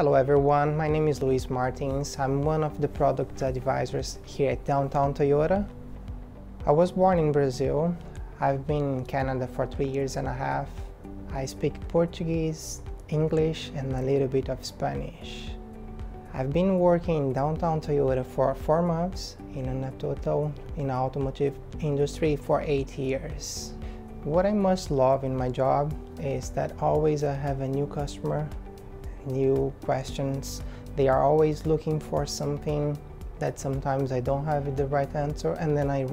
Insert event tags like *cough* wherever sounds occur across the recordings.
Hello everyone, my name is Luis Martins. I'm one of the product advisors here at Downtown Toyota. I was born in Brazil. I've been in Canada for three years and a half. I speak Portuguese, English and a little bit of Spanish. I've been working in Downtown Toyota for four months in a total in the automotive industry for eight years. What I most love in my job is that always I have a new customer, new questions. They are always looking for something that sometimes I don't have the right answer and then I,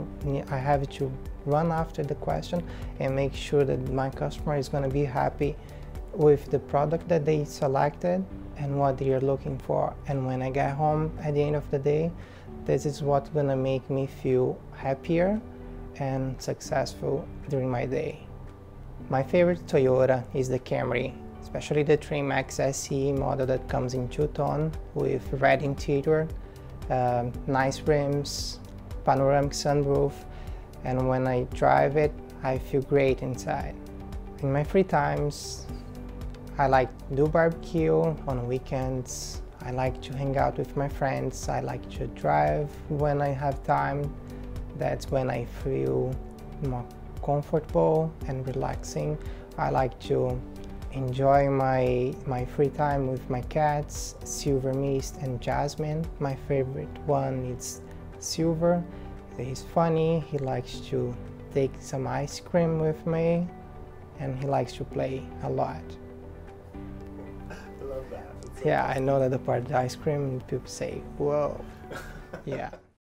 I have to run after the question and make sure that my customer is going to be happy with the product that they selected and what they are looking for and when I get home at the end of the day this is what's going to make me feel happier and successful during my day. My favorite Toyota is the Camry, especially the Trim-X SE model that comes in two-tone with red interior, um, nice rims, panoramic sunroof, and when I drive it, I feel great inside. In my free times, I like to do barbecue on weekends. I like to hang out with my friends. I like to drive when I have time that's when I feel more comfortable and relaxing. I like to enjoy my, my free time with my cats, Silver Mist and Jasmine. My favorite one is Silver. He's funny, he likes to take some ice cream with me and he likes to play a lot. I love that. yeah, I know that the part of the ice cream, people say, whoa. *laughs* yeah.